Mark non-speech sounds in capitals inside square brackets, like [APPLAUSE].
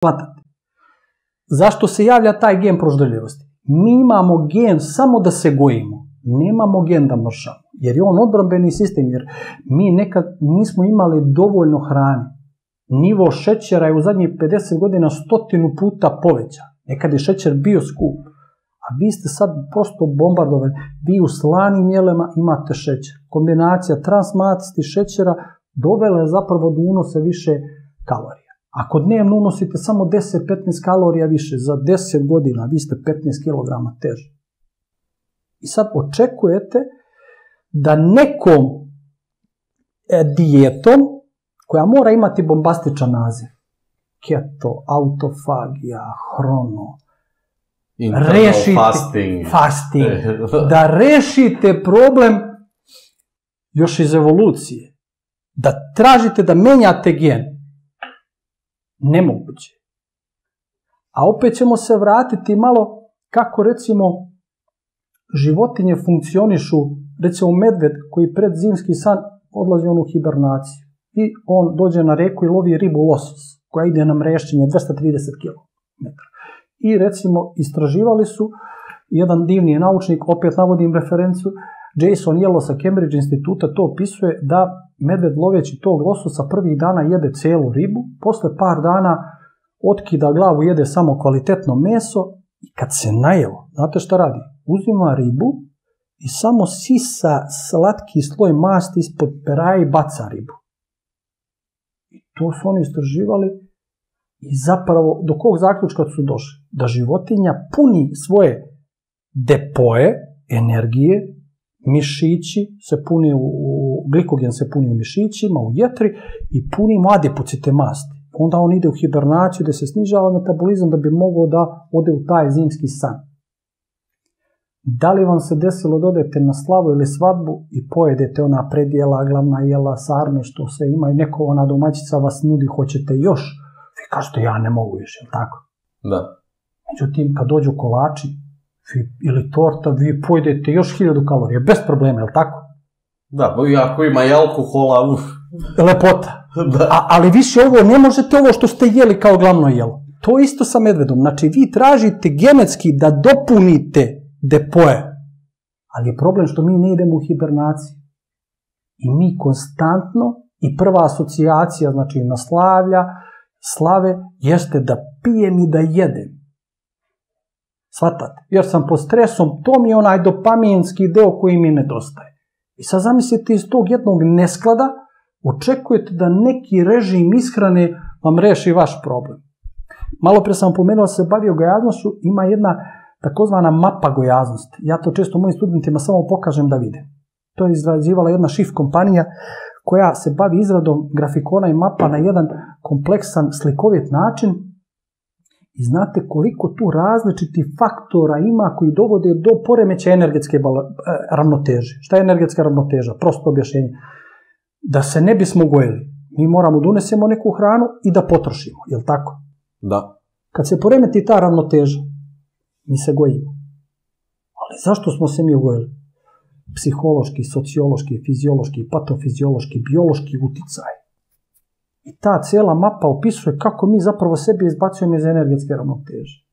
Shvatate? Zašto se javlja taj gen proždeljivosti? Mi imamo gen samo da se gojimo. Nemamo gen da mršamo. Jer je on odbrambeni sistem. Jer mi nekad nismo imali dovoljno hrane. Nivo šećera je u zadnjih 50 godina stotinu puta povećan. Nekad je šećer bio skup. A vi ste sad prosto bombardovani. Vi u slanim jelema imate šećer. Kombinacija transmatisti šećera dovela je zapravo do unose više kalorija. Ako dnevno unosite samo 10-15 kalorija više, za 10 godina vi ste 15 kg teži. I sad očekujete da nekom e, dijetom, koja mora imati bombastičan naziv, keto, autofagija, hrono, Internal rešite, fasting. fasting, [LAUGHS] da rešite problem još iz evolucije, da tražite da menjate gen, nemoguće. A opet ćemo se vratiti malo kako recimo životinje funkcionišu, recimo medved koji pred zimski san odlazi u hibernaciju i on dođe na reku i lovi ribu losos koja ide na mrešćenje 230 km. I recimo istraživali su, jedan divni naučnik, opet navodim referencu, Jason Yellow sa Cambridge instituta to opisuje da medved loveći tog lososa prvih dana jede celu ribu, posle par dana otkida glavu, jede samo kvalitetno meso i kad se najeo, znate šta radi? Uzima ribu i samo sisa slatki sloj masti ispod peraja i baca ribu. I to su oni istraživali i zapravo do kog zaključka su došli? Da životinja puni svoje depoje energije, mišići se puni u, u glikogen se puni u mišićima, u jetri i punimo adipocite masti. Onda on ide u hibernaciju da se snižava metabolizam da bi mogao da ode u taj zimski san. Da li vam se desilo da odete na slavu ili svadbu i pojedete ona predjela, glavna jela, sarme, što sve ima i neko ona domaćica vas nudi, hoćete još? Vi kažete, ja ne mogu više, jel tako? Da. Međutim, kad dođu kolači vi, ili torta, vi pojedete još hiljadu kalorija, bez problema, jel tako? Da, pa ako ima i alkohola, uf. Lepota. [LAUGHS] Da. A, ali više ovo, ne možete ovo što ste jeli kao glavno jelo. To isto sa medvedom. Znači, vi tražite genetski da dopunite depoje. Ali je problem što mi ne idemo u hibernaciju. I mi konstantno, i prva asocijacija, znači na slavlja, slave, jeste da pijem i da jedem. Svatate? Jer sam pod stresom, to mi je onaj dopaminski deo koji mi nedostaje. I sad zamislite iz tog jednog nesklada, očekujete da neki režim ishrane vam reši vaš problem. Malo pre sam pomenuo da se bavio gojaznošću, ima jedna takozvana mapa gojaznosti. Ja to često mojim studentima samo pokažem da vide. To je izrađivala jedna šif kompanija koja se bavi izradom grafikona i mapa na jedan kompleksan slikovit način i znate koliko tu različitih faktora ima koji dovode do poremeća energetske ravnoteže. Šta je energetska ravnoteža? Prosto objašnjenje. Da se ne bismo gojili, mi moramo da unesemo neku hranu i da potrošimo, je li tako? Da. Kad se poremeti ta ravnoteža, mi se gojimo. Ali zašto smo se mi ugojili? Psihološki, sociološki, fiziološki, patofiziološki, biološki uticaj. I ta cela mapa opisuje kako mi zapravo sebi izbacujemo iz energetske ravnoteže.